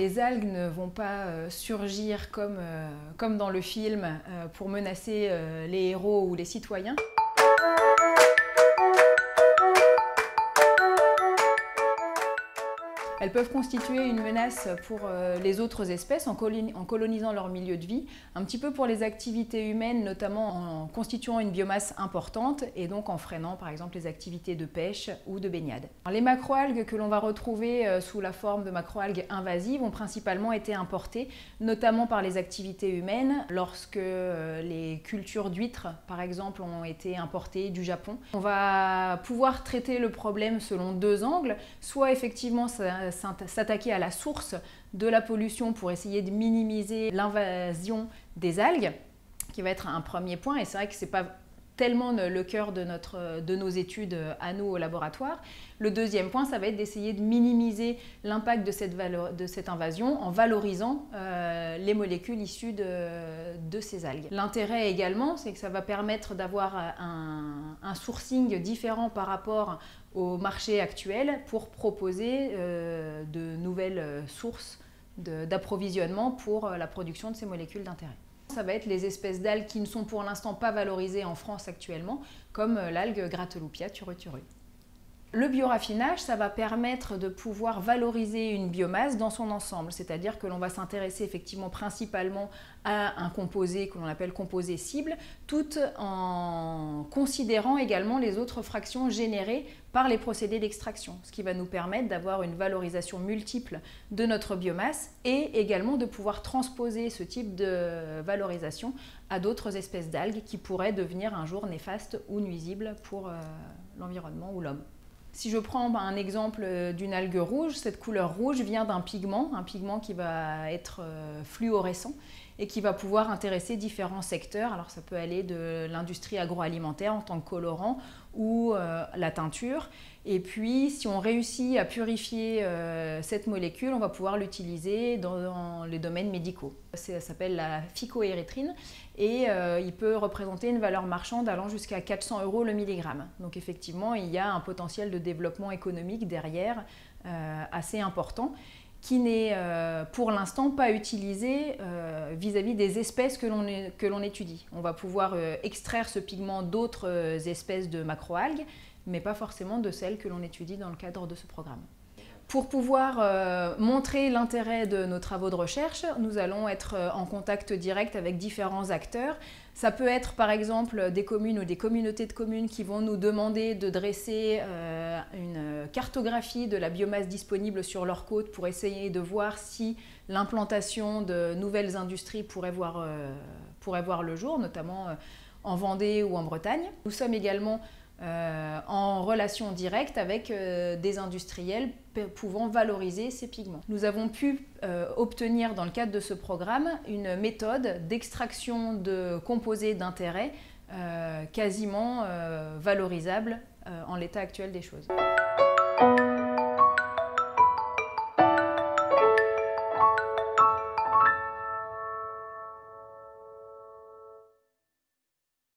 les algues ne vont pas surgir comme, comme dans le film pour menacer les héros ou les citoyens. Elles peuvent constituer une menace pour euh, les autres espèces en, colonisant leur milieu de vie, un petit peu pour les activités humaines, notamment en constituant une biomasse importante et donc en freinant par exemple les activités de pêche ou de baignade. les macroalgues que l'on va retrouver euh, sous la forme de macroalgues invasives ont principalement été importées, notamment par les activités humaines, lorsque euh, les cultures d'huîtres par exemple ont été importées du Japon. On va pouvoir traiter le problème selon deux angles, soit effectivement ça s'attaquer à la source de la pollution pour essayer de minimiser l'invasion des algues, qui va être un premier point. Et c'est vrai que ce n'est pas tellement le cœur de, notre, de nos études à nous au laboratoire. Le deuxième point, ça va être d'essayer de minimiser l'impact de cette, de cette invasion en valorisant euh, les molécules issues de, ces algues. L'intérêt également, c'est que ça va permettre d'avoir un, un, sourcing différent par rapport au marché actuel pour proposer euh, de nouvelles sources d'approvisionnement pour la production de ces molécules d'intérêt. Ça va être les espèces d'algues qui ne sont pour l'instant pas valorisées en France actuellement, comme l'algue Grateloupia turuturu. Le bioraffinage, ça va permettre de pouvoir valoriser une biomasse dans son ensemble, c'est-à-dire que l'on va s'intéresser effectivement principalement à un composé que l'on appelle composé cible, tout en considérant également les autres fractions générées par les procédés d'extraction, ce qui va nous permettre d'avoir une valorisation multiple de notre biomasse et également de pouvoir transposer ce type de valorisation à d'autres espèces d'algues qui pourraient devenir un jour néfastes ou nuisibles pour euh, l'environnement ou l'homme. Si je prends un exemple euh, d'une algue rouge, cette couleur rouge vient d'un pigment, un pigment qui va être euh, fluorescent et qui va pouvoir intéresser différents secteurs. Alors ça peut aller de l'industrie agroalimentaire en tant que colorant ou euh, la teinture. Et puis si on réussit à purifier cette molécule, on va pouvoir l'utiliser dans, les domaines médicaux. Ça s'appelle la phycoérythrine et il peut représenter une valeur marchande allant jusqu'à 400 euros le milligramme. Donc effectivement, il y a un potentiel de développement économique derrière euh, assez important qui n'est euh, pour l'instant pas utilisé euh, vis-à-vis des espèces que l'on étudie. On va pouvoir extraire ce pigment d'autres espèces de macroalgues, mais pas forcément de celles que l'on étudie dans le cadre de ce programme. Pour pouvoir montrer l'intérêt de nos travaux de recherche, nous allons être en contact direct avec différents acteurs ça peut être par exemple des communes ou des communautés de communes qui vont nous demander de dresser euh, une cartographie de la biomasse disponible sur leur côte pour essayer de voir si l'implantation de nouvelles industries pourrait voir, euh, pourrait voir le jour, notamment euh, en Vendée ou en Bretagne. Nous sommes également euh, en relation directe avec euh, des industriels pouvant valoriser ces pigments. Nous avons pu euh, obtenir dans le cadre de ce programme une méthode d'extraction de composés d'intérêt quasiment valorisable en l'état actuel des choses.